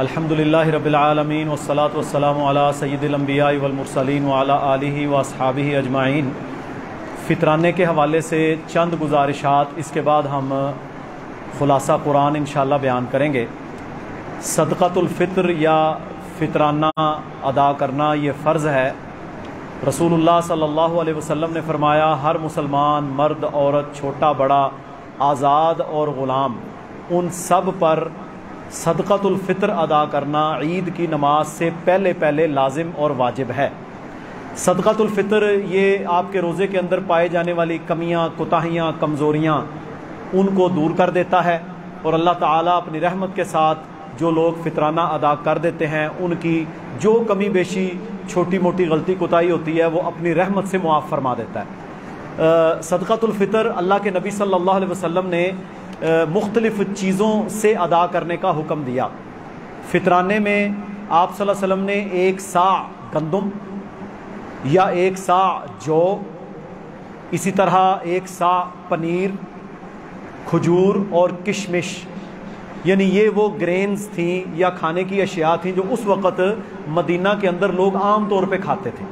अल्हम्दुलिल्लाहि रब्बिल आलमीन वस्सलातु वस्सलामु अला सय्यिदिल अंबिया वल मुरसलीन व अला आलिहि व अजमाइन। फितराने के हवाले से चंद गुजारिशात, इसके बाद हम ख़ुलासा कुरान इन बयान करेंगे। सदक़तुल्फ़ितर या फितराना अदा करना ये फ़र्ज़ है। रसूलुल्लाह सल्लल्लाहु अलैहि वसल्लम ने फरमाया, हर मुसलमान, मर्द, औरत, छोटा, बड़ा, आज़ाद और ग़ुलाम, उन सब पर सदक़तुल्फ़ितर अदा करना ईद की नमाज़ से पहले पहले लाजिम और वाजिब है। सदक़तुल्फ़ितर ये आपके रोज़े के अंदर पाए जाने वाली कमियाँ, कोताहियाँ, कमज़ोरियाँ उनको दूर कर देता है और अल्लाह ताला अपनी रहमत के साथ जो लोग फितराना अदा कर देते हैं, उनकी जो कमी बेशी छोटी मोटी गलती कोताही होती है, वो अपनी रहमत से मुआफ़ फरमा देता है। सदक़तुल्फ़ितर अल्लाह के नबी सल्लल्लाहु अलैहि वसल्लम ने मुख्तलिफ़ चीज़ों से अदा करने का हुक्म दिया। फितराने में आप वसल्लम ने एक सा गंदम या एक सा जौ, इसी तरह एक सा पनीर, खजूर और किशमिश, यानी ये वो ग्रेन्स थी या खाने की अशिया थी जो उस वक़्त मदीना के अंदर लोग आम तौर पे खाते थे।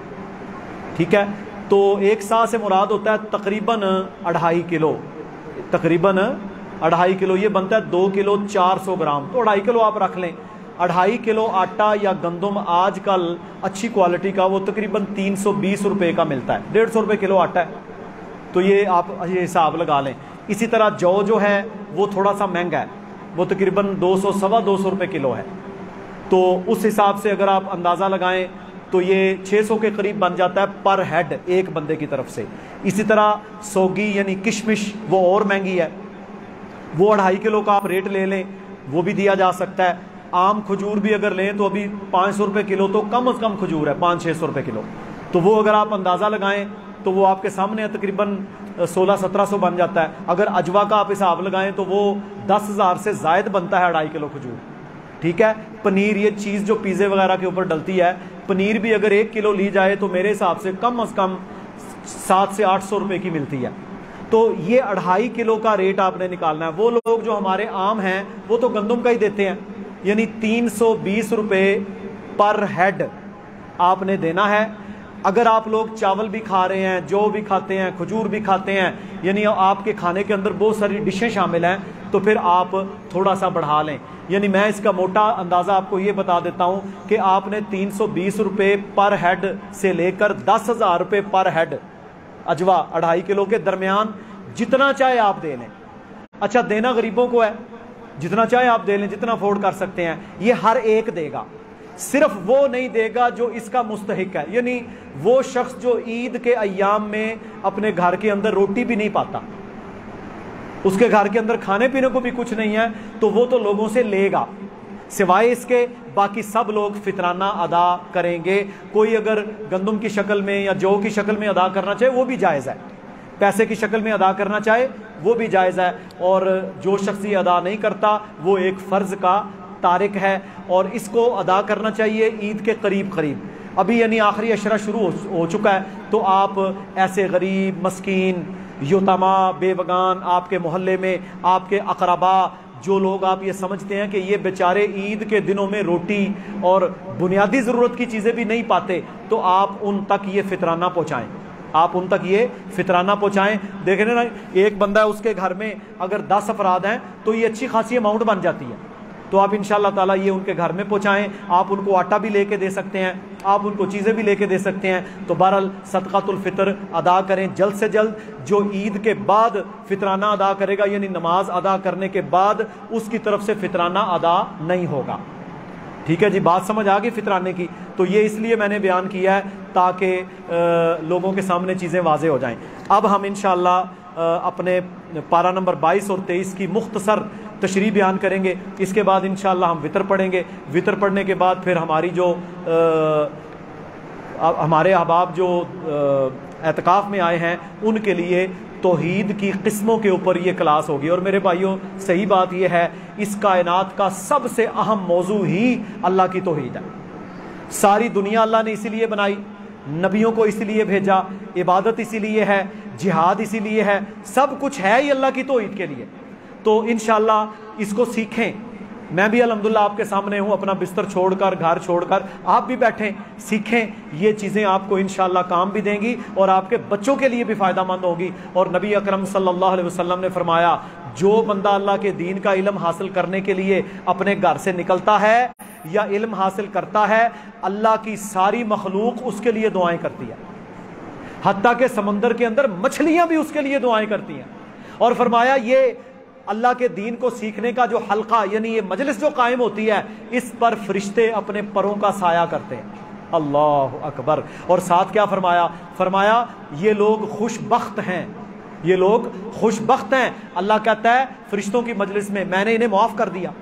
ठीक है? तो एक सा से मुराद होता है तकरीबन अढ़ाई किलो। तकरीबन अढ़ाई किलो, ये बनता है दो किलो चार सौ ग्राम। तो अढ़ाई किलो आप रख लें। अढ़ाई किलो आटा या गंदम आजकल अच्छी क्वालिटी का, वो तकरीबन तीन सौ बीस रुपये का मिलता है। डेढ़ सौ रुपये किलो आटा है। तो ये आप ये हिसाब लगा लें। इसी तरह जौ जो है, वो थोड़ा सा महँगा है। वो तकरीबन दो सौ, सवा दो सौ रुपये किलो है। तो उस हिसाब से अगर आप अंदाज़ा लगाएँ तो ये 600 के करीब बन जाता है पर हेड एक बंदे की तरफ़ से। इसी तरह सोगी यानी किशमिश, वो और महँगी है। वो अढ़ाई किलो का आप रेट ले लें, वो भी दिया जा सकता है। आम खजूर भी अगर लें तो अभी पाँच सौ रुपये किलो तो कम अज़ कम खजूर है, पाँच छः सौ रुपये किलो। तो वो अगर आप अंदाज़ा लगाएँ तो वो आपके सामने तकरीबन सोलह सत्रह सौ बन जाता है। अगर अजवा का आप हिसाब लगाएँ तो वो दस हज़ार से जायद बनता है अढ़ाई किलो खजूर। ठीक है? पनीर, ये चीज़ जो पिज़्ज़े वगैरह के ऊपर डलती है पनीर भी अगर एक किलो ली जाए तो मेरे हिसाब से कम अज़ कम सात से आठ सौ रुपये की मिलती है। तो ये अढ़ाई किलो का रेट आपने निकालना है। वो लोग जो हमारे आम हैं, वो तो गंदम का ही देते हैं। यानी तीन सौ बीस रुपये पर हेड आपने देना है। अगर आप लोग चावल भी खा रहे हैं, जौ भी खाते हैं, खजूर भी खाते हैं, यानी आपके खाने के अंदर बहुत सारी डिशें शामिल हैं तो फिर आप थोड़ा सा बढ़ा लें। यानी मैं इसका मोटा अंदाज़ा आपको ये बता देता हूँ कि आपने तीन सौ पर हेड से लेकर दस हज़ार रुपये पर हेड, अजवा अढ़ाई किलो के दरमियान जितना चाहे आप दे लें। अच्छा देना गरीबों को है। जितना चाहे आप दे लें, जितना अफोर्ड कर सकते हैं। ये हर एक देगा। सिर्फ़ वो नहीं देगा जो इसका मुस्तक है। यानी वो शख्स जो ईद के अयाम में अपने घर के अंदर रोटी भी नहीं पाता। उसके घर के अंदर खाने पीने को भी कुछ नहीं है तो वो तो लोगों से लेगा। सिवाय इसके, बाकी सब लोग फितराना अदा करेंगे। कोई अगर गंदम की शक्ल में या जौ की शक्ल में अदा करना चाहे, वो भी जायज़ है। पैसे की शक्ल में अदा करना चाहे, वो भी जायज़ है। और जो शख्स ये अदा नहीं करता, वो एक फ़र्ज़ का तारिक है। और इसको अदा करना चाहिए ईद के करीब करीब अभी यानी आखिरी अशरा शुरू हो चुका है तो आप ऐसे गरीब, मस्किन योतमा बेबगान आपके मोहल्ले में, आपके अकरबा, जो लोग आप ये समझते हैं कि ये बेचारे ईद के दिनों में रोटी और बुनियादी ज़रूरत की चीज़ें भी नहीं पाते तो आप उन तक ये फितराना पहुँचाएँ। आप उन तक ये फितराना पहुँचाएँ। देखें ना, एक बंदा है उसके घर में अगर दस अफराद हैं तो ये अच्छी खासी अमाउंट बन जाती है। तो आप इन ताला ये उनके घर में पहुँचाएँ। आप उनको आटा भी लेके दे सकते हैं, आप उनको चीज़ें भी लेके दे सकते हैं। तो बहरहाल सदक़ातुल्फ़ितर अदा करें जल्द से जल्द, जो ईद के बाद फितराना अदा करेगा, यानी नमाज़ अदा करने के बाद उसकी तरफ़ से फितराना अदा नहीं होगा। ठीक है जी, बात समझ आ गई फितराने की? तो ये इसलिए मैंने बयान किया है ताकि लोगों के सामने चीज़ें वाजे हो जाएँ। अब हम इन अपने पारा नंबर 22 और 23 की मुख्तसर तशरी बयान करेंगे इसके बाद इन हम वितर पढ़ेंगे। वितर पढ़ने के बाद फिर हमारी जो आ, हमारे अहबाब जो एतकाफ़ में आए हैं उनके लिए तोहीद की किस्मों के ऊपर ये क्लास होगी। और मेरे भाइयों सही बात यह है इस कायनात का सबसे अहम मौजू ही अल्लाह की तोहीद है। सारी दुनिया अल्लाह ने इसीलिए बनाई नबियों को इसीलिए भेजा इबादत इसीलिए है जिहाद इसीलिए है सब कुछ है ही अल्लाह की तोहीद के लिए। तो इन इसको सीखें। मैं भी अलहमदुल्ला आपके सामने हूँ, अपना बिस्तर छोड़कर, घर छोड़कर, आप भी बैठें, सीखें, ये चीज़ें आपको इन काम भी देंगी और आपके बच्चों के लिए भी फ़ायदा मंद होगी। और नबी अकरम सल्लल्लाहु अलैहि वसल्लम ने फरमाया, जो बंदा अल्लाह के दीन का इलम हासिल करने के लिए अपने घर से निकलता है या इल्म हासिल करता है, अल्लाह की सारी मखलूक उसके लिए दुआएँ करती है। हत्या के समंदर के अंदर मछलियाँ भी उसके लिए दुआएँ करती हैं। और फरमाया, ये अल्लाह के दीन को सीखने का जो हल्का, यानी ये मजलिस जो कायम होती है, इस पर फरिश्ते अपने परों का साया करते हैं। अल्लाह अकबर। और साथ क्या फरमाया? फरमाया, ये लोग खुशबख्त हैं। ये लोग खुशबख्त हैं। अल्लाह कहता है, फरिश्तों की मजलिस में मैंने इन्हें माफ़ कर दिया।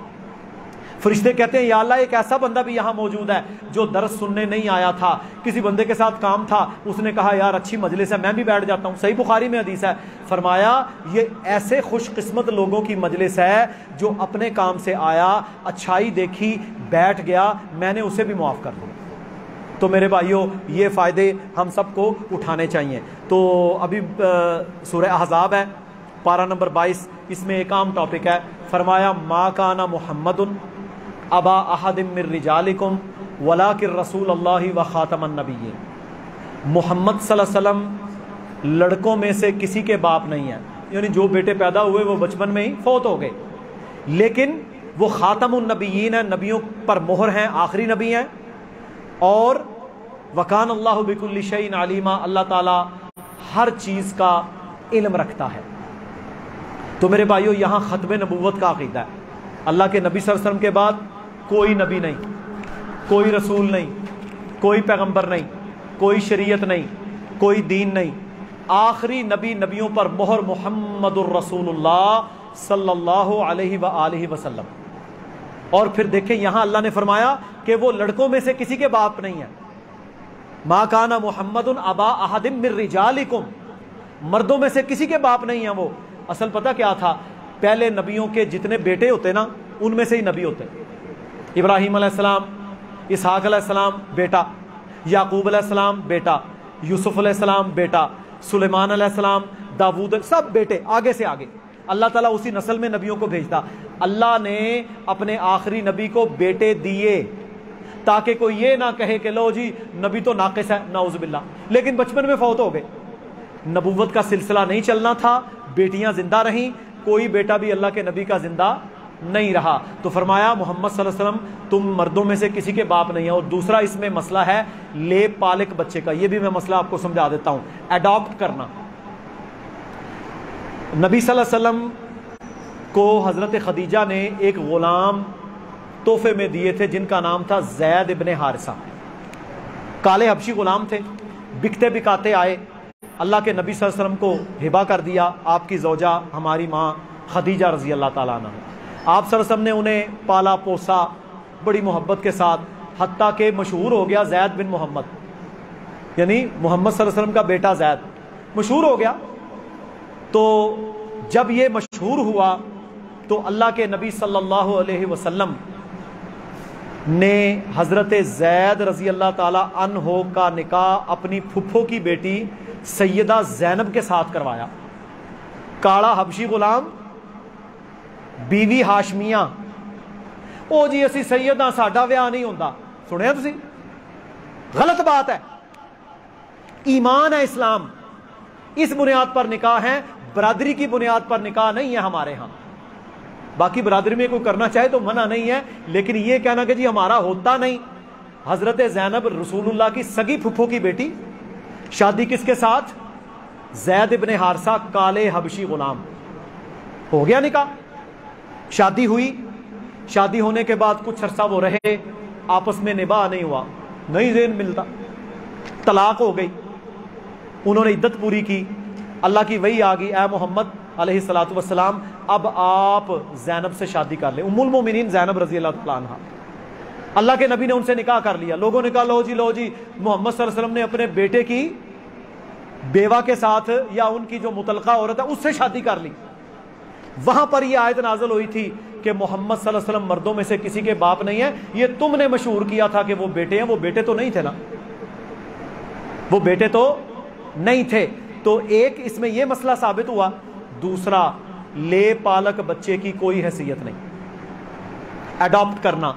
फरिश्ते कहते हैं, या एक ऐसा बंदा भी यहाँ मौजूद है जो दर्द सुनने नहीं आया था। किसी बंदे के साथ काम था, उसने कहा, यार, अच्छी मजलिस है, मैं भी बैठ जाता हूँ। सही बुखारी में हदीस है। फरमाया, ये ऐसे खुशकिस्मत लोगों की मजलिस है जो अपने काम से आया, अच्छाई देखी, बैठ गया, मैंने उसे भी मुआफ़ कर दिया। तो मेरे भाइयों, ये फ़ायदे हम सबको उठाने चाहिए। तो अभी सूर्य अहजाब है, पारा नंबर 22 इसमें एक आम टॉपिक है। फरमाया, माँ का ना मोहम्मद अबा अहदिम रिजालिकुम वला के रसूल अल्लाह व ख़ातमनबी मोहम्मद वसल्लम लड़कों में से किसी के बाप नहीं है यानी जो बेटे पैदा हुए वो बचपन में ही फौत हो गए लेकिन वो ख़ातमनबीन है नबियों पर मोहर हैं आखिरी नबी हैं और वकान अल्लाह बिकुल्लिशन आलिमा अल्लाह ताला हर चीज़ का इल्म रखता है तो मेरे भाइयों यहाँ ख़त्म नबूवत का अकीदा है अल्लाह के नबी वसल्लम के बाद कोई नबी नहीं, कोई रसूल नहीं, कोई पैगंबर नहीं, कोई शरीयत नहीं, कोई दीन नहीं। आखिरी नबी नबियों पर मोहर मोहम्मद रसूलुल्लाह सल्लल्लाहु अलैहि वसल्लम। और फिर देखें, यहाँ अल्लाह ने फरमाया कि वो लड़कों में से किसी के बाप नहीं है। माँ काना मोहम्मद अबा अहदिम मिर्रिजालिकुम मर्दों में से किसी के बाप नहीं है वो। असल पता क्या था? पहले नबियों के जितने बेटे होते ना, उनमें से ही नबी होते। इब्राहिम अलैहिस्सलाम, इसहाक अलैहिस्सलाम बेटा, याकूब अलैहिस्सलाम बेटा, यूसुफ अलैहिस्सलाम बेटा, सुलेमान अलैहिस्सलाम, दाऊद, सब बेटे, आगे से आगे। अल्लाह ताला उसी नस्ल में नबियों को भेजता। अल्लाह ने अपने आखिरी नबी को बेटे दिए, ताकि कोई ये ना कहे कि लो जी, नबी तो नाकिस है नाउजबिल्ला लेकिन बचपन में फौत हो गए। नबूवत का सिलसिला नहीं चलना था, बेटियाँ ज़िंदा रहीं, कोई बेटा भी अल्लाह के नबी का ज़िंदा नहीं रहा। तो फरमाया, मोहम्मद वसल्लम, तुम मर्दों में से किसी के बाप नहीं है। और दूसरा इसमें मसला है, ले पालक बच्चे का। ये भी मैं मसला आपको समझा देता हूँ। एडॉप्ट करना। नबी वसल्लम को हज़रत खदीजा ने एक ग़ुलाम तोहफे में दिए थे, जिनका नाम था जैद इबन हारसा। काले हबशी ग़ुलाम थे। बिकते बिकाते आए। अल्लाह के नबी वसल्लम को हिबा कर दिया, आपकी जोजा हमारी माँ खदीजा रज़ी अल्लाह ताला आप वसल्लम ने उन्हें पाला पोसा। बड़ी मोहब्बत के साथ हती के मशहूर हो गया जैद बिन मोहम्मद। यानी मोहम्मद वसल्लम का बेटा जैद। मशहूर हो गया। तो जब ये मशहूर हुआ तो अल्लाह के नबी सल्लल्लाहु अलैहि वसल्लम ने हज़रत जैद रज़ी अल्लाह ताला अन हो का निकाह अपनी फुफ्फो की बेटी सैयदा जैनब के साथ करवाया। काला हबशी गुलाम बीवी हाशमिया। ओ जी, असी सैयदा साडा व्याह नहीं होता सुने तुम गलत बात है ईमान है इस्लाम। इस बुनियाद पर निकाह है, बरादरी की बुनियाद पर निकाह नहीं है हमारे यहाँ। बाकी बरादरी में कोई करना चाहे तो मना नहीं है, लेकिन यह कहना कि जी, हमारा होता नहीं। हज़रत जैनब रसूलुल्लाह की सगी फुफो की बेटी। शादी किसके साथ? जैद इबन हारसा, काले हबशी गुलाम। हो गया निकाह? शादी हुई। शादी होने के बाद कुछ अरसा वो रहे, आपस में निबाह नहीं हुआ। नहीं जेन मिलता, तलाक हो गई। उन्होंने इद्दत पूरी की। अल्लाह की वही आ गई, ए मोहम्मद सलाम अब आप जैनब से शादी कर ले। उमुल मोमिन जैनब रज़ी अल्लाह अल्लाह के नबी ने उनसे निकाह कर लिया। लोगों ने कहा, लो जी लो जी, मोहम्मद वसल्लम ने अपने बेटे की बेवा के साथ या उनकी जो मुतलका औरत है, उससे शादी कर ली। वहाँ पर यह आयत नाजल हुई थी कि मोहम्मद वसल्लम मर्दों में से किसी के बाप नहीं है। ये तुमने मशहूर किया था कि वो बेटे हैं, वो बेटे तो नहीं थे ना? वो बेटे तो नहीं थे। तो एक इसमें यह मसला साबित हुआ, दूसरा ले पालक बच्चे की कोई हैसियत नहीं। अडॉप्ट करना।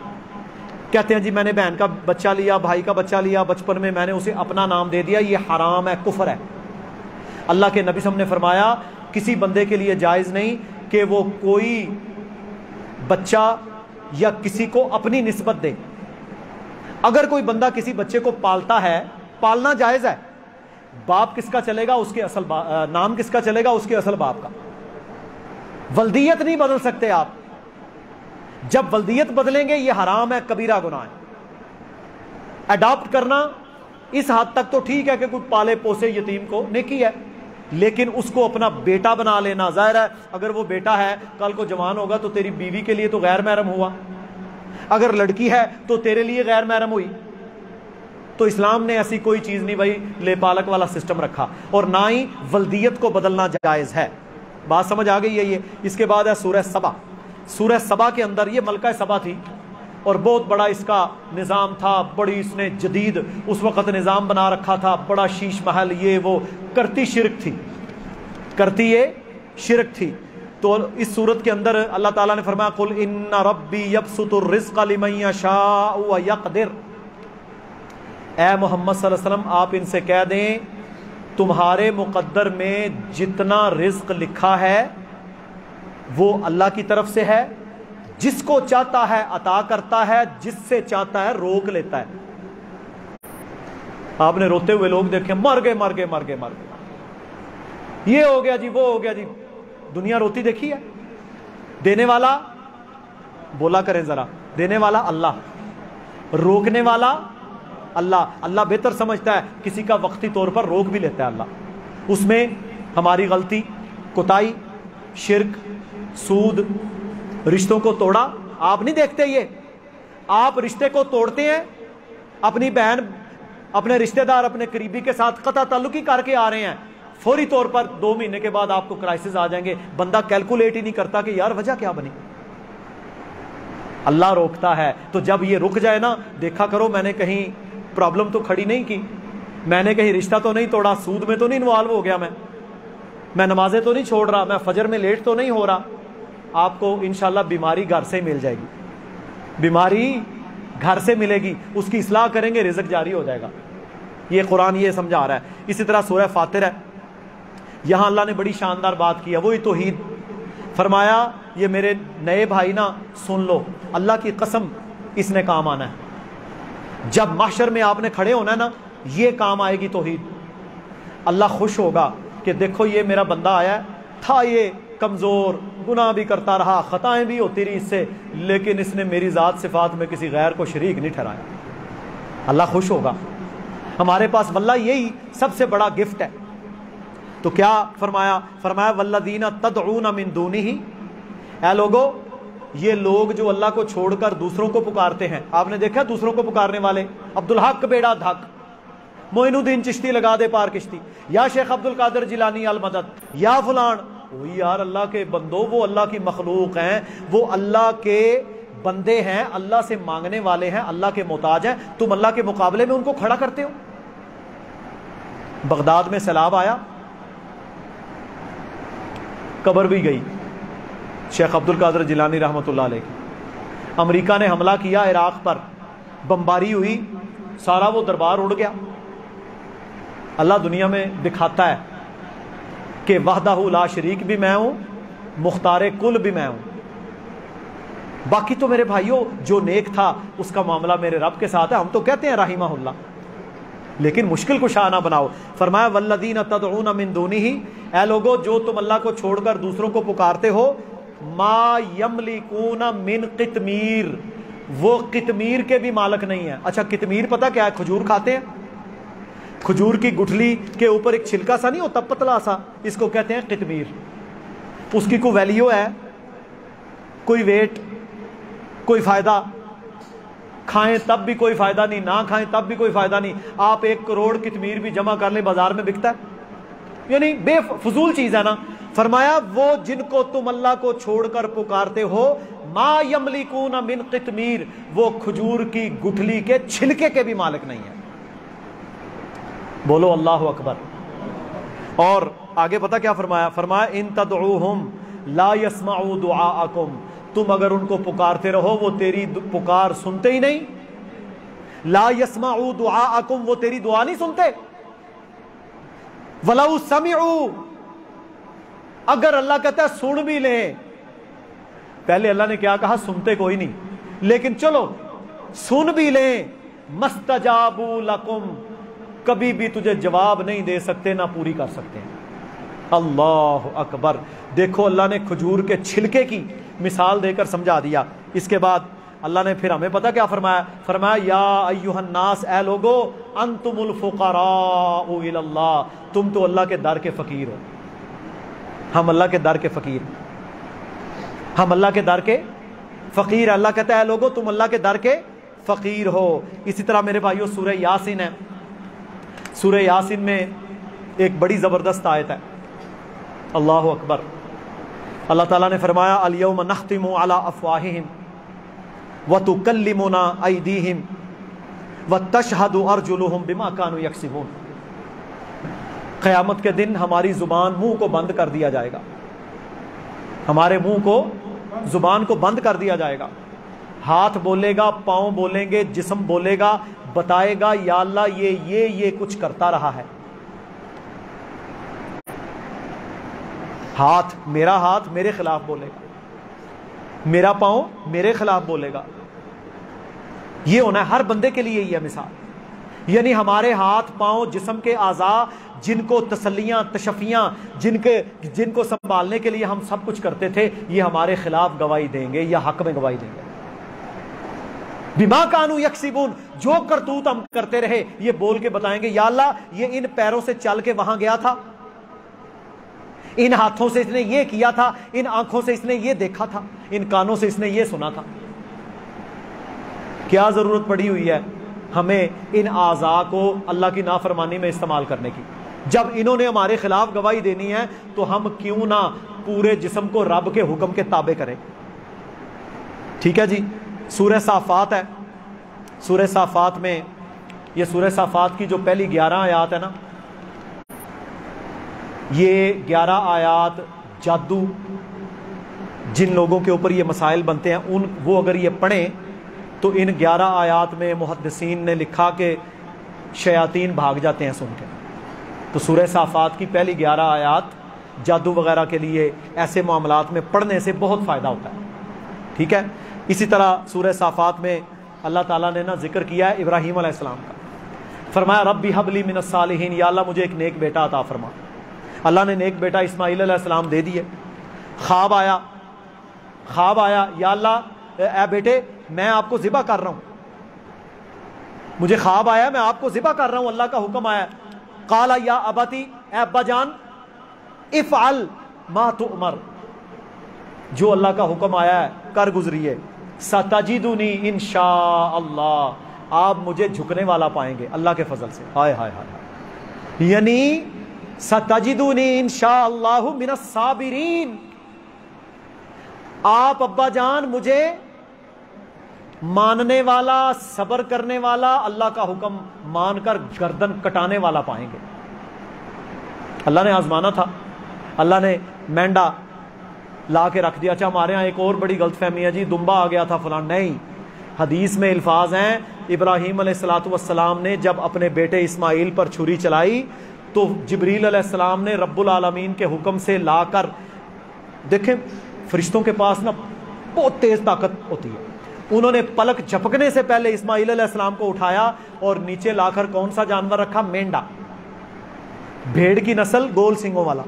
कहते हैं, जी, मैंने बहन का बच्चा लिया, भाई का बच्चा लिया, बचपन में मैंने उसे अपना नाम दे दिया, ये हराम है, कुफर है। अल्लाह के नबी सबने फरमाया, किसी बंदे के लिए जायज़ नहीं कि वो कोई बच्चा या किसी को अपनी निस्बत दे। अगर कोई बंदा किसी बच्चे को पालता है, पालना जायज़ है। बाप किसका चलेगा? उसके असल नाम किसका चलेगा? उसके असल बाप का। वल्दियत नहीं बदल सकते आप। जब वल्दियत बदलेंगे, ये हराम है, कबीरा गुनाह है। अडॉप्ट करना, इस हद तक तो ठीक है कि कुछ पाले पोसे यतीम को नेकी है। लेकिन उसको अपना बेटा बना लेना। ज़ाहिर है, अगर वो बेटा है, कल को जवान होगा तो तेरी बीवी के लिए तो गैर महरम हुआ। अगर लड़की है तो तेरे लिए गैर महरम हुई। तो इस्लाम ने ऐसी कोई चीज़ नहीं भाई, ले पालक वाला सिस्टम रखा। और ना ही वल्दियत को बदलना जायज़ है। बात समझ आ गई है ये। इसके बाद है सूरह सबा। सूरह सबा के अंदर, ये मलका सबा थी। और बहुत बड़ा इसका निज़ाम था, बड़ी इसने जदीद उस वक़्त निज़ाम बना रखा था, बड़ा शीश महल, ये वो करती शिरक थी। करती ये शिरक थी। तो इस सूरत के अंदर अल्लाह ताला ने फरमाया, कुल इन्ना रब्बी यकदिर। ए मोहम्मद वसल्लम, आप इनसे कह दें, तुम्हारे मुकद्दर में जितना रिज्क लिखा है, वो अल्लाह की तरफ़ से है जिसको चाहता है अता करता है, जिससे चाहता है रोक लेता है। आपने रोते हुए लोग देखे, मर गए मर गए मर गए मर गए। ये हो गया जी, वो हो गया जी। दुनिया रोती देखी है? देने वाला, बोला करें जरा, देने वाला अल्लाह। रोकने वाला अल्लाह। अल्लाह बेहतर समझता है, किसी का वक्ती तौर पर रोक भी लेता है अल्लाह। उसमें हमारी गलती कोताही शिरक, सूद रिश्तों को तोड़ा। आप नहीं देखते ये? आप रिश्ते को तोड़ते हैं, अपनी बहन, अपने रिश्तेदार, अपने करीबी के साथ कता ताल्लुकी करके आ रहे हैं। फौरी तौर पर दो महीने के बाद आपको क्राइसिस आ जाएँगे। बंदा कैलकुलेट ही नहीं करता कि यार वजह क्या बनी। अल्लाह रोकता है। तो जब ये रुक जाए ना, देखा करो, मैंने कहीं प्रॉब्लम तो खड़ी नहीं की। मैंने कहीं रिश्ता तो नहीं तोड़ा, सूद में तो नहीं इन्वॉल्व हो गया मैं। मैं नमाजें तो नहीं छोड़ रहा, मैं फजर में लेट तो नहीं हो रहा। आपको इनशाला बीमारी घर से मिल जाएगी। बीमारी घर से मिलेगी, उसकी इसलाह करेंगे, रिजक जारी हो जाएगा। ये कुरान ये समझा रहा है। इसी तरह सूर्य फातिर है। यहाँ अल्लाह ने बड़ी शानदार बात की है वही तोहीद। फरमाया, ये मेरे नए भाई ना, सुन लो। अल्लाह की कसम, इसने काम आना है। जब माशर में आपने खड़े होना है ना, ये काम आएगी तोहीद। अल्लाह खुश होगा कि देखो, ये मेरा बंदा आया था ये कमज़ोर, गुनाह भी करता रहा, ख़ताएँ भी होती रही इससे, लेकिन इसने मेरी ज़ात सिफात में किसी गैर को शरीक नहीं ठहराया। अल्लाह खुश होगा। हमारे पास वल्ला यही सबसे बड़ा गिफ्ट है। तो क्या फरमाया फरमाया, वल्लादीना तदऊन मिन दूनी ही ए लोगो, ये लोग जो अल्लाह को छोड़कर दूसरों को पुकारते हैं, आपने देखा दूसरों को पुकारने वाले? अब्दुल हक बेड़ा धक। मोइनुद्दीन चिश्ती लगा दे पार किश्ती। या शेख अब्दुल कादर जिलानी अल मदद। या फुलान वही यार अल्लाह के बंदो, वो अल्लाह की मखलूक हैं, वो अल्लाह के बंदे हैं, अल्लाह से मांगने वाले हैं, अल्लाह के मोहताज हैं। तुम अल्लाह के मुकाबले में उनको खड़ा करते हो? बगदाद में सैलाब आया, कबर भी गई, शेख अब्दुल कादर जिलानी रहमत की। अमरीका ने हमला किया इराक पर, बमबारी हुई, सारा वो दरबार उड़ गया। अल्लाह दुनिया में दिखाता है कि ला शरीक भी मैं हूँ, मुख्तार कुल भी मैं हूँ। बाकी तो मेरे भाइयों, जो नेक था, उसका मामला मेरे रब के साथ है। हम तो कहते हैं राहिमा लेकिन मुश्किल को शाह बनाओ। फरमाया, वल्लदीन तदऊन मिन दूनी ही ए लोगो, जो तुम अल्लाह को छोड़कर दूसरों को पुकारते हो, मा यमलिकून मिन कितमीर। वो कितमीर के भी मालक नहीं है। अच्छा कितमीर पता क्या है? खजूर खाते हैं? खजूर की गुठली के ऊपर एक छिलका सा नहीं होता, पतला सा, इसको कहते हैं कितमीर। उसकी कोई वैल्यू है? कोई वेट कोई फ़ायदा? खाएँ तब भी कोई फ़ायदा नहीं, ना खाएँ तब भी कोई फ़ायदा नहीं। आप एक करोड़ कितमीर भी जमा कर लें, बाज़ार में बिकता है। यानी बेफजूल चीज़ है ना। फरमाया, वो जिनको तुम अल्लाह को छोड़कर पुकारते हो, मा यमलिकून मिन कितमीर, वो खजूर की गुठली के छिलके के भी मालिक नहीं है। बोलो अल्लाह अकबर। और आगे पता क्या फरमाया? फरमाया, इन तदम ला यसमाऊ दुआकुम तुम अगर उनको पुकारते रहो, वो तेरी पुकार सुनते ही नहीं। ला यसमाऊ दुआ वो तेरी दुआ नहीं सुनते। वलाउ समीऊ, अगर अल्लाह कहता है, सुन भी ले। पहले अल्लाह ने क्या कहा? सुनते कोई नहीं। लेकिन चलो, सुन भी ले। मस्तजाबू लकुम। कभी भी तुझे जवाब नहीं दे सकते, ना पूरी कर सकते। हैं अल्लाह अकबर। देखो, अल्लाह ने खजूर के छिलके की मिसाल देकर समझा दिया। इसके बाद अल्लाह ने फिर हमें पता क्या फरमाया? फरमाया, या अयुहन्नास ए लोगो, अंतुमुल फुकरा तुम तो अल्लाह के दर के फकीर हो। हम अल्लाह के दर के फकीर हम अल्लाह के दर के फकीर अल्लाह कहता है लोगो, तुम अल्लाह के दर के फकीर हो। इसी तरह मेरे भाइयों सूर्य यासिन है। सूर्य यासिन में एक बड़ी ज़बरदस्त आयत है। अल्लाह अकबर। अल्लाह ताला ने फरमाया, अलियम नख्तिम अला अफवाहिम व तो कल्लिमुना अदीहिम व तशहद अर्जुलहम बिमा यकसिबून। क़यामत के दिन हमारी ज़ुबान मुँह को बंद कर दिया जाएगा। हमारे मुँह को, ज़ुबान को बंद कर दिया जाएगा। हाथ बोलेगा, पाँव बोलेंगे, जिसम बोलेगा बताएगा, या अल्लाह ये ये ये कुछ करता रहा है। हाथ, मेरा हाथ मेरे खिलाफ बोलेगा। मेरा पाँव मेरे खिलाफ बोलेगा। ये होना है, हर बंदे के लिए ही है मिसाल। यानी हमारे हाथ, पाँव, जिसम के आज़ा, जिनको तसलियाँ तशफियाँ, जिनके, जिनको संभालने के लिए हम सब कुछ करते थे, ये हमारे खिलाफ गवाही देंगे, या हक में गवाही देंगे। बिमा कानू यकसीबून, जो करतूत हम करते रहे, ये बोल के बताएँगे, या ये इन पैरों से चल के वहाँ गया था। इन हाथों से इसने ये किया था, इन आँखों से इसने ये देखा था, इन कानों से इसने ये सुना था। क्या ज़रूरत पड़ी हुई है हमें इन आज़ा को अल्लाह की नाफरमानी में इस्तेमाल करने की? जब इन्होंने हमारे खिलाफ गवाही देनी है तो हम क्यों ना पूरे जिसम को रब के हुक्म के ताबे करें? ठीक है जी? सूर्य साफात है। सूर्य साफात में, ये सूर्य साफात की जो पहली ग्यारह आयात है ना, ये ग्यारह आयात जादू, जिन लोगों के ऊपर ये मसाइल बनते हैं, उन, वो अगर ये पढ़ें तो इन ग्यारह आयात में मुहदसिन ने लिखा कि शयातीन भाग जाते हैं सुन के। तो सूर्य साफात की पहली ग्यारह आयात जादू वगैरह के लिए ऐसे मामला में पढ़ने से बहुत फ़ायदा होता है। ठीक है? इसी तरह सूर्य साफात में अल्लाह ताला ने ना ज़िक्र किया है इब्राहिम अलैहिस्सलाम का। फरमाया रब हबली मिन सालिहीन, या अल्लाह मुझे एक नेक बेटा अता फरमा। अल्लाह ने नेक बेटा इस्माईल दे दिए। ख्वाब आया ख्वाब आया, या अल्लाह, ए बेटे, मैं आपको ज़िबा कर रहा हूँ। मुझे ख्वाब आया, मैं आपको ज़िबा कर रहा हूँ, अल्लाह का हुक्म आया। काला, या अबाती अब्बा जान इफ़ अल मा तो उमर जो अल्लाह का हुक्म आया है, कर गुजरिए। सताजिदुनी इन अल्लाह आप मुझे झुकने वाला पाएँगे, अल्लाह के फजल से। हाय हाय हाय यानी, सताजिदुनी इन अल्लाह साबिरीन। आप अब्बा जान, मुझे मानने वाला, सबर करने वाला, अल्लाह का हुक्म मानकर गर्दन कटाने वाला पाएँगे। अल्लाह ने आजमाना था। अल्लाह ने मेंढा ला के रख दिया। अच्छा हमारे यहाँ एक और बड़ी गलत फहमी है जी। दुम्बा आ गया था फलान नहीं, हदीस में अल्फाज हैं, इब्राहिम सलाम ने जब अपने बेटे इस्माइल पर छुरी चलाई तो जबरील सलाम ने रब्बुल आलमीन के हुक्म से लाकर, देखें, फरिश्तों के पास ना बहुत तेज ताकत होती है। उन्होंने पलक झपकने से पहले इस्माइल सलाम को उठाया और नीचे लाकर कौन सा जानवर रखा? मेंढा। भेड़ की नस्ल गोल सिंगों वाला।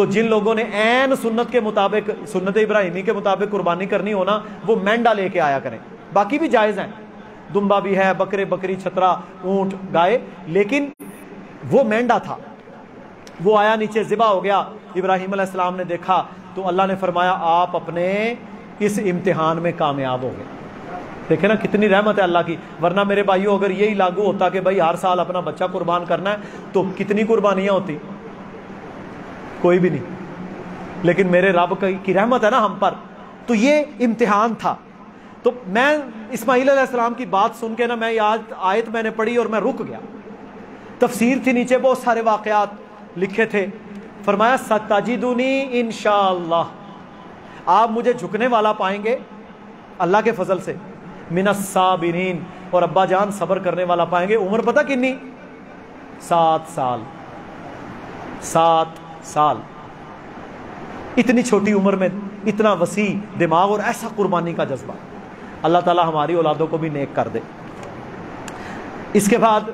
तो जिन लोगों ने एन सुन्नत के मुताबिक, सुन्नत इब्राहिमी के मुताबिक कुर्बानी करनी हो ना, वो मेंढा लेके आया करें। बाकी भी जायज़ हैं। दुम्बा भी है, बकरे, बकरी, छतरा, ऊँट, गाय, लेकिन वो मेंढा था। वो आया नीचे, जिबा हो गया। इब्राहिम अलैहिस्सलाम ने देखा तो अल्लाह ने फरमाया, आप अपने इस इम्तिहान में कामयाब हो गए। देखे ना, कितनी रहमत है अल्लाह की। वरना मेरे भाइयों, अगर यही लागू होता कि भाई, हर साल अपना बच्चा कुर्बान करना है तो कितनी कुर्बानियाँ होती? कोई भी नहीं। लेकिन मेरे रब की रहमत है ना हम पर। तो ये इम्तिहान था। तो मैं इस्माईल की बात सुन के ना मैं याद आयत मैंने पढ़ी और मैं रुक गया। तफसीर थी नीचे, बहुत सारे वाकयात लिखे थे। फरमाया सताजिदुनी इन आप मुझे झुकने वाला पाएँगे अल्लाह के फजल से। मिनसाबिरीन और अब्बा जान सबर करने वाला पाएँगे। उम्र पता कितनी? सात साल। सात साल। इतनी छोटी उम्र में इतना वसी दिमाग और ऐसा कुर्बानी का जज्बा। अल्लाह ताला हमारी औलादों को भी नेक कर दे। इसके बाद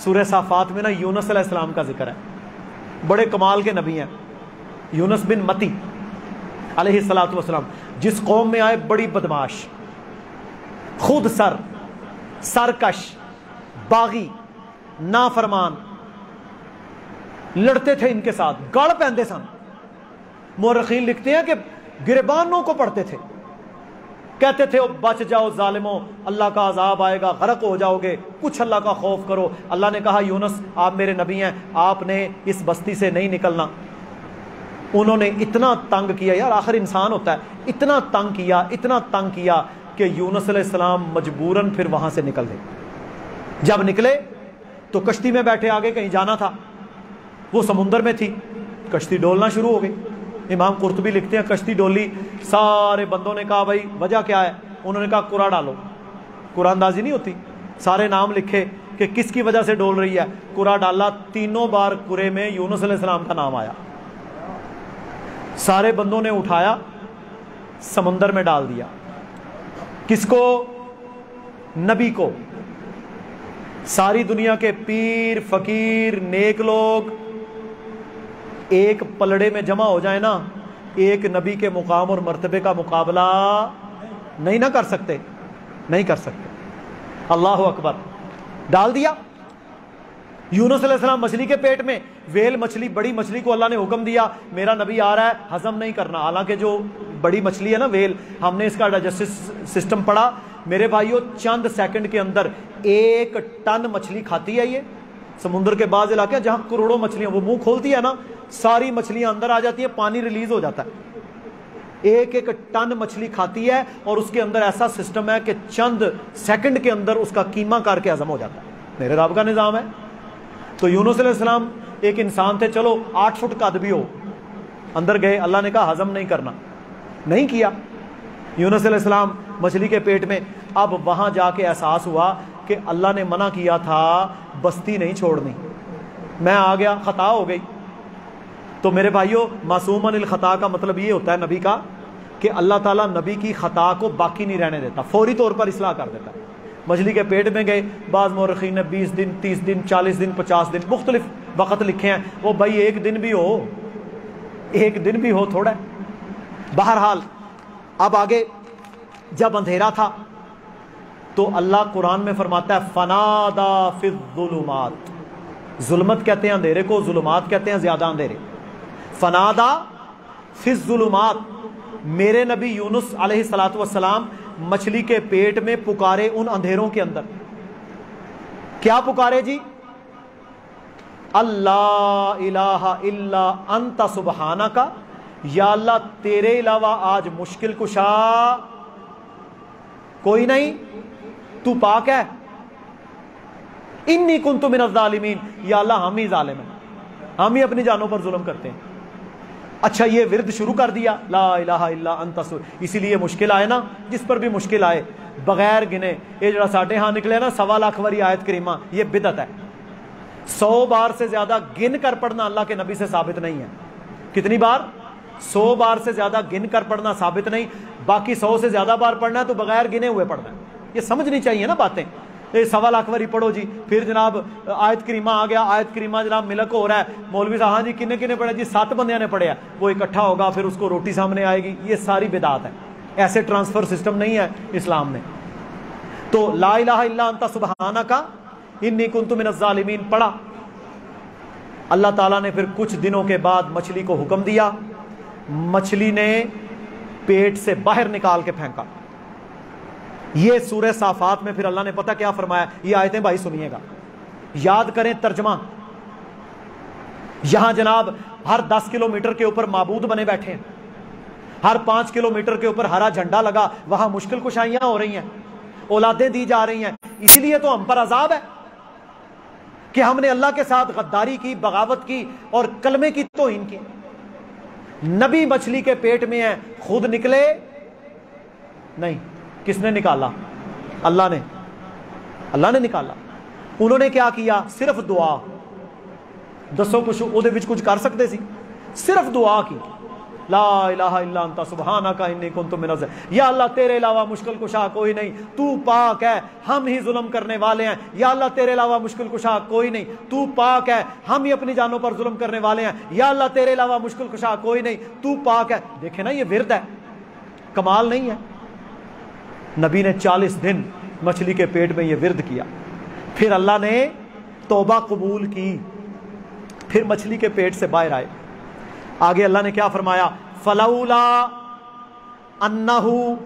सूर्य साफात में ना यूनस अलैहिस्सलाम का ज़िक्र है। बड़े कमाल के नबी हैं। यूनस बिन मती अलैहिस्सलाम जिस कौम में आए बड़ी बदमाश, खुद सर, सरकश, बागी, नाफरमान लड़ते थे इनके साथ। गढ़ पहनते सन। मोरखीन लिखते हैं कि गिरबानों को पढ़ते थे। कहते थे बच जाओ जालिमो, अल्लाह का अजाब आएगा, गरक हो जाओगे, कुछ अल्लाह का खौफ करो। अल्लाह ने कहा, यूनस, आप मेरे नबी हैं, आपने इस बस्ती से नहीं निकलना। उन्होंने इतना तंग किया, यार, आखिर इंसान होता है, इतना तंग किया, इतना तंग किया कि यूनस सलाम मजबूरन फिर वहाँ से निकल गए। जब निकले तो कश्ती में बैठे आगे कहीं जाना था। वो समुंदर में थी। कश्ती डोलना शुरू हो गई। इमाम कुर्तबी लिखते हैं, कश्ती डोली, सारे बंदों ने कहा, भाई, वजह क्या है? उन्होंने कहा कुरा डालो। कुरानदाजी नहीं होती। सारे नाम लिखे कि किसकी वजह से डोल रही है। कुरा डाला, तीनों बार कुरे में यूनुस सलाम का नाम आया। सारे बंदों ने उठाया, समंदर में डाल दिया। किसको? नबी को। सारी दुनिया के पीर, फकीर, नेक लोग एक पलड़े में जमा हो जाए ना, एक नबी के मुकाम और मरतबे का मुकाबला नहीं ना कर सकते, नहीं कर सकते। अल्लाह अकबर। डाल दिया। यूनुस सलाम मछली के पेट में, वेल मछली, बड़ी मछली को अल्लाह ने हुक्म दिया, मेरा नबी आ रहा है, हजम नहीं करना। हालाँकि जो बड़ी मछली है ना, वेल, हमने इसका डाइजेस्टिव सिस्टम पढ़ा। मेरे भाइयों, चंद सेकंड के अंदर एक टन मछली खाती है ये। समुद्र के बाद इलाके जहाँ करोड़ों मछलियाँ, वो मुँह खोलती है ना सारी मछलियाँ अंदर आ जाती है, पानी रिलीज़ हो जाता है। एक एक टन मछली खाती है और उसके अंदर ऐसा सिस्टम है कि चंद सेकंड के अंदर उसका कीमा करके हजम हो जाता है। मेरे रब का निज़ाम है। तो यूनुसलाम एक इंसान थे, चलो, आठ फुट कद भी हो। अंदर गए, अल्लाह ने कहा, हजम नहीं करना। नहीं किया। यूनुसलाम मछली के पेट में, अब वहाँ जाके एहसास हुआ कि अल्लाह ने मना किया था, बस्ती नहीं छोड़नी। मैं आ गया, खता हो गई। तो मेरे भाइयों मासूम अनिल खता का मतलब ये होता है नबी का कि अल्लाह ताला नबी की खता को बाकी नहीं रहने देता, फौरी तौर पर इसलाह कर देता है। मछली के पेट में गए, बाज़ मौरखी ने बीस दिन, तीस दिन, चालीस दिन, पचास दिन, मुख्तलिफ़ वक़्त लिखे हैं, वो भाई एक दिन भी हो, एक दिन भी हो थोड़ा। बहरहाल, अब आगे जब अंधेरा था तो अल्लाह कुरान में फरमाता है, फनादा फिजुलमात जुलमत कहते हैं अंधेरे को, जुलमात कहते हैं ज़्यादा अंधेरे। फनादा फिजुलमात मेरे नबी यूनुस सलाम मछली के पेट में पुकारे उन अंधेरों के अंदर। क्या पुकारे जी? अल्लाह इलाहा इल्ला अंत सुबहाना का या अल्लाह, तेरे अलावा आज मुश्किल कुशा कोई नहीं। तू पाक है। इन्नी कुन तुम या अल्लाह हम ही जालिम है। हम ही अपनी जानों पर जुल्म करते हैं। अच्छा ये विरद शुरू कर दिया। ला इलाहा इल्ला अंतसुर इसीलिए मुश्किल आए ना, जिस पर भी मुश्किल आए। बगैर गिने, ये जरा साढ़े हाँ निकले ना, सवा लाख वारी आयत करीमा, ये बिदत है। सौ बार से ज़्यादा गिन कर पढ़ना अल्लाह के नबी से साबित नहीं है। कितनी बार? सौ बार से ज़्यादा गिन कर पढ़ना साबित नहीं। बाकी सौ से ज़्यादा बार पढ़ना है तो बगैर गिने हुए पढ़ना है। ये समझनी चाहिए ना बातें। ये सवा लाख वारी पढ़ो जी। फिर जनाब, आयत करीमा आ गया। आयत करीमा जनाब मिलक हो रहा है। मौलवी साहब हाँ जी किन्ने किन्ने पढ़े? जी सत बंद ने पढ़िया वो इकट्ठा होगा, फिर उसको रोटी सामने आएगी। ये सारी बेदात है। ऐसे ट्रांसफ़र सिस्टम नहीं है इस्लाम में। तो ला इला सुबहाना का इन कुन तुम ज़ालिमीन। पढ़ा। अल्लाह ताला ने फिर कुछ दिनों के बाद मछली को हुक्म दिया। मछली ने पेट से बाहर निकाल के फेंका। ये सूर्य साफात में फिर अल्लाह ने पता क्या फरमाया? ये आयतें भाई सुनिएगा। याद करें तर्जमा। यहाँ जनाब, हर दस किलोमीटर के ऊपर माबूद बने बैठे हैं। हर पाँच किलोमीटर के ऊपर हरा झंडा लगा, वहाँ मुश्किल कुशाइयाँ हो रही हैं, औलादें दी जा रही हैं। इसलिए तो हम पर अजाब है कि हमने अल्लाह के साथ गद्दारी की, बगावत की और कलमे की तो इनकी नबी मछली के पेट में है, खुद निकले, नहीं। किसने निकाला अल्लाह ने अल्लाह ने निकाला उन्होंने क्या किया सिर्फ दुआ दसो कुछ ਉਹਦੇ ਵਿੱਚ ਕੁਝ ਕਰ ਸਕਦੇ ਸੀ ਸਿਰਫ ਦੁਆ ਕੀ ला इलाहा इल्ला अंता सुबहाना का इन्नी कुन तुम या अल्लाह तेरे अलावा मुश्किल कुशा कोई नहीं तू पाक है हम ही जुल्म करने वाले हैं या अल्लाह तेरे अलावा मुश्किल कुशा कोई नहीं तू पाक है हम ही अपनी जानों पर जुल्म करने वाले हैं या अल्लाह तेरे अलावा मुश्किल कुशा कोई नहीं तू पाक है देखे ना ये विरद है कमाल नहीं है नबी ने चालीस दिन मछली के पेट में ये विरद किया। फिर अल्लाह ने तोबा कबूल की। फिर मछली के पेट से बाहर आए। आगे अल्लाह ने क्या फरमाया? फलौला अन्नहु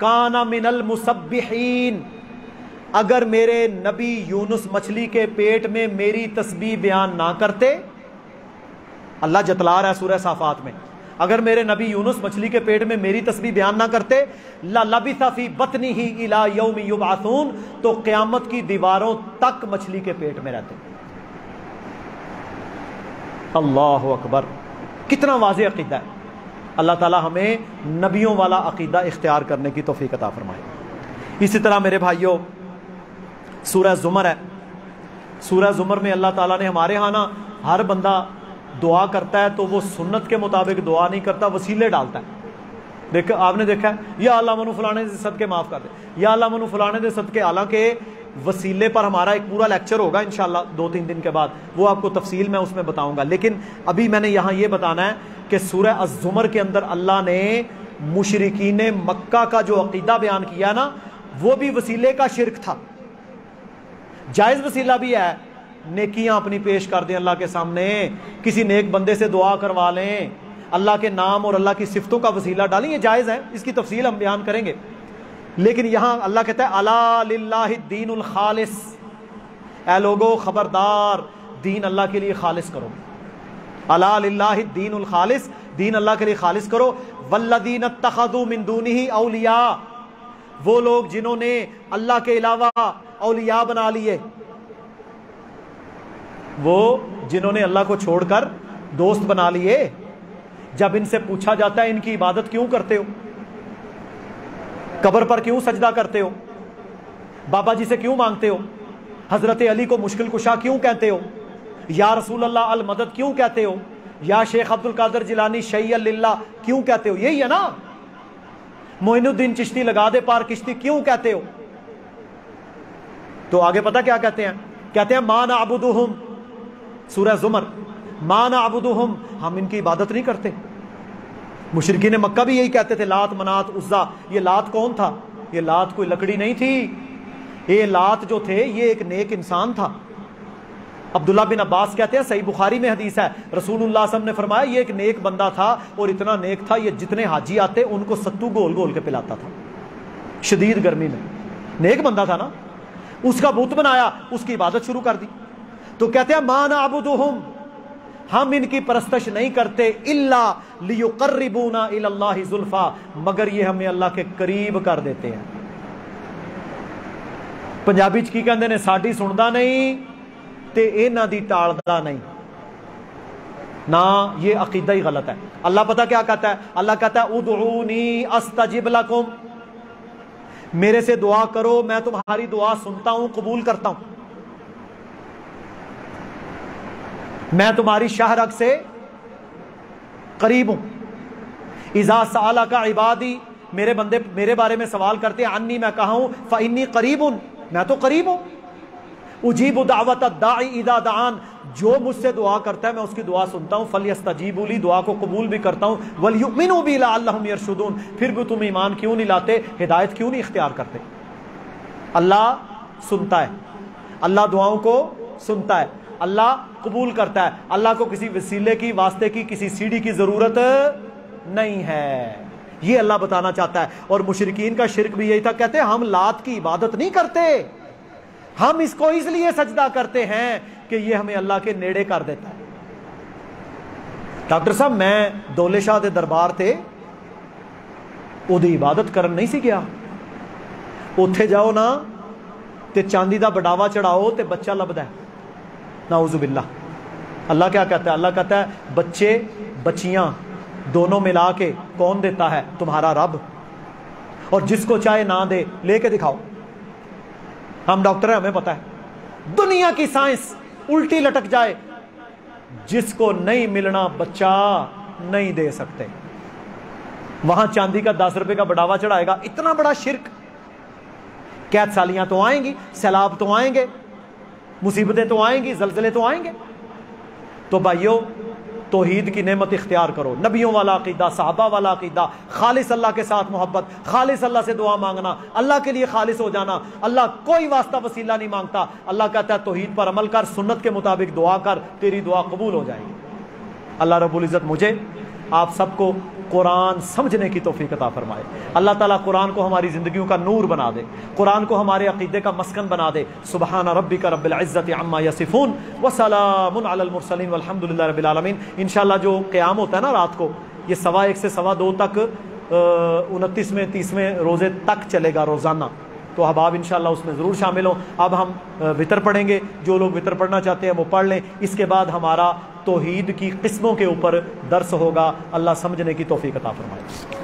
काना मिनल मुसब्बिहीन। अगर मेरे नबी यूनुस मछली के पेट में मेरी तस्बीह बयान ना करते, अल्लाह जतला रहा है सूरह साफात में। अगर मेरे नबी यूनुस मछली के पेट में मेरी तस्वीर बयान ना करते लबी सफ़ी बतनी ही इला यौम युबासून तो क्यामत की दीवारों तक मछली के पेट में रहते। अल्लाह अकबर। कितना वाज अकीदा है। अल्लाह ताला हमें नबियों वाला अकीदा इख्तियार करने की तोफ़ी अता फरमाए। इसी तरह मेरे भाइयों, सूरह जुमर है। सूरह जुमर में अल्लाह ताला ने हमारे यहाँ ना हर बंदा दुआ करता है तो वो सुन्नत के मुताबिक दुआ नहीं करता, वसीले डालता है। देख, आपने देखा है, या अल्लाह मनु फलाने से सदके माफ़ कर दे, या अल्लाह मनु फलाने से सदके, हालाँकि वसीले पर हमारा एक पूरा लेक्चर होगा इन दो तीन दिन के बाद, वो आपको तफसील में उसमें बताऊँगा। लेकिन अभी मैंने यहाँ ये बताना है कि सूरह अजुमर के अंदर अल्लाह ने मुशरकिन मक्का का जो अकीदा बयान किया ना, वो भी वसीले का शिरक था। जायज़ वसीला भी है नेकियाँ अपनी पेश कर दें अल्लाह के सामने। किसी नेक बंदे से दुआ करवा लें। अल्लाह के नाम और अल्लाह की सिफतों का वसीला डालें, ये जायज़ है। इसकी तफसील हम बयान करेंगे। लेकिन यहाँ अल्लाह कहता है, अला खालिस। ए लोगो, खबरदार, दीन अल्लाह के लिए खालिस करो। अला दीन खालिस, दीन अल्लाह के लिए खालिस करो। वल्लदीन तखदू मिंदूनी ही अलिया वो लोग जिन्होंने अल्लाह के अलावा अलिया बना लिए। वो जिन्होंने अल्लाह को छोड़कर दोस्त बना लिए। जब इनसे पूछा जाता है, इनकी इबादत क्यों करते हो? कबर पर क्यों सजदा करते हो? बाबा जी से क्यों मांगते हो? हज़रत अली को मुश्किल कुशा क्यों कहते हो? या रसूल अल्लाह अल मदद क्यों कहते हो? या शेख अब्दुल कादर जिलानी शई अल्लाह क्यों कहते हो? यही है ना? मोइनुद्दीन चिश्ती लगा दे पार किश्ती क्यों कहते हो? तो आगे पता क्या कहते हैं? कहते हैं मान आबुदुहुम सूरह जुमर मान आबुदुहुम हम इनकी इबादत नहीं करते। मुशरकी ने मक्का भी यही कहते थे, लात मनात उज्जा, ये लात कौन था? ये लात कोई लकड़ी नहीं थी। ये लात जो थे, ये एक नेक इंसान था। अब्दुल्ला बिन अब्बास कहते हैं, सही बुखारी में हदीस है रसूल ने फरमाया, ये एक नेक बंदा था और इतना नेक था, ये जितने हाजी आते, उनको सत्तू गोल गोल के पिलाता था। शदीद गर्मी में। नेक बंदा था ना? उसका बुत बनाया, उसकी इबादत शुरू कर दी। तो कहते हैं, मान आबुदुहुम हम इनकी परस्तश नहीं करते, इल्ला लियुकर्रिबूना इलल्लाहि जुल्फा, मगर ये हमें अल्लाह के करीब कर देते हैं। पंजाबी की कहते ने साडी सुनदा नहीं ते इन्हां दी टालदा नहीं। ना, ये अकीदा ही गलत है। अल्लाह पता क्या कहता है? अल्लाह कहता है उदूनी अस्तजिब लकुम। मेरे से दुआ करो, मैं तुम्हारी दुआ सुनता हूँ, कबूल करता हूँ। मैं तुम्हारी शाहरग से करीब हूँ। इजा साला का इबादी, मेरे बंदे, मेरे बारे में सवाल करते हैं, अन्नी मैं कहा हूँ फ़नी करीब हूँ मैं तो करीब हूँ। उजीब दावत दान जो मुझसे दुआ करता है मैं उसकी दुआ सुनता हूँ। फलियस्तजीबुली दुआ को कबूल भी करता हूँ। वलयुमिन भी यरशुदून, फिर भी तुम ईमान क्यों नहीं लाते, हिदायत क्यों नहीं इख्तियार करते? अल्लाह सुनता है। अल्लाह दुआओं को सुनता है। अल्लाह कबूल करता है अल्लाह को किसी वसीले की वास्ते की किसी सीढ़ी की जरूरत नहीं है ये अल्लाह बताना चाहता है और मुशरकिन का शिरक भी यही था कहते हैं हम लात की इबादत नहीं करते हम इसको इसलिए सजदा करते हैं कि ये हमें अल्लाह के नेड़े कर देता है डॉक्टर साहब मैं दौले शाह के दरबार से ਉਹਦੀ इबादत कर नहीं सी गया ਉੱਥੇ जाओ ना ਤੇ ਚਾਂਦੀ ਦਾ ਬਡਾਵਾ ਚੜਾਓ ਤੇ ਬੱਚਾ ਲੱਭਦਾ ਹੈ नाउजुबिल्ला अल्लाह क्या कहता है? अल्लाह कहता है, बच्चे, बच्चियाँ, दोनों मिला के कौन देता है? तुम्हारा रब। और जिसको चाहे ना दे, लेके दिखाओ। हम डॉक्टर हैं, हमें पता है। दुनिया की साइंस उल्टी लटक जाए, जिसको नहीं मिलना बच्चा नहीं दे सकते। वहाँ चांदी का दस रुपए का बढ़ावा चढ़ाएगा। इतना बड़ा शिरक। कैद सालियाँ तो आएँगी, सैलाब तो आएँगे। मुसीबतें तो आएँगी, जलजले तो आएँगे। तो भाइयों, तोहीद की नेमत इख्तियार करो। नबियों वाला अकीदा, साहबा वाला अकीदा, खालिस अल्लाह के साथ मोहब्बत, खालिस अल्लाह से दुआ मांगना, अल्लाह के लिए खालिस हो जाना, अल्लाह कोई वास्ता वसीला नहीं माँगता। अल्लाह कहता है, तोहीद पर अमल कर, सुन्नत के मुताबिक दुआ कर, तेरी दुआ कबूल हो जाएगी। अल्लाह रब्बुल इज़्ज़त मुझे आप सबको कुरान समझने की तोफ़ी अता फरमाए। अल्लाह ताला कुरान को हमारी ज़िंदगियों का नूर बना दे। कुरान को हमारे अकीदे का मस्कन बना दे। सुबहाना रब्बी का रब्बिल्ज़त अम्मा यसिफ़ून। वसलामसलिन वलहमदिल्ला रबालमीन इन जो क़्याम होता है ना रात को, ये सवा एक से सवा दो तक उनतीसवें तीसवें रोज़े तक चलेगा रोज़ाना। तो अब आप इंशाल्लाह उसमें ज़रूर शामिल हो। अब हम वितर पढ़ेंगे। जो लोग वितर पढ़ना चाहते हैं वो पढ़ लें। इसके बाद हमारा तोहीद की किस्मों के ऊपर दर्स होगा। अल्लाह समझने की तोफ़ी कता फरमाए।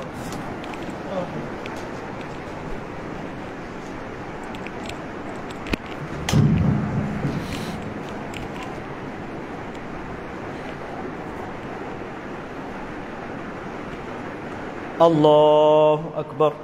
अल्लाह अकबर।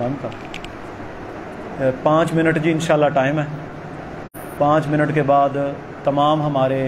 बंद कर पाँच मिनट जी इंशाल्लाह टाइम है पाँच मिनट के बाद तमाम हमारे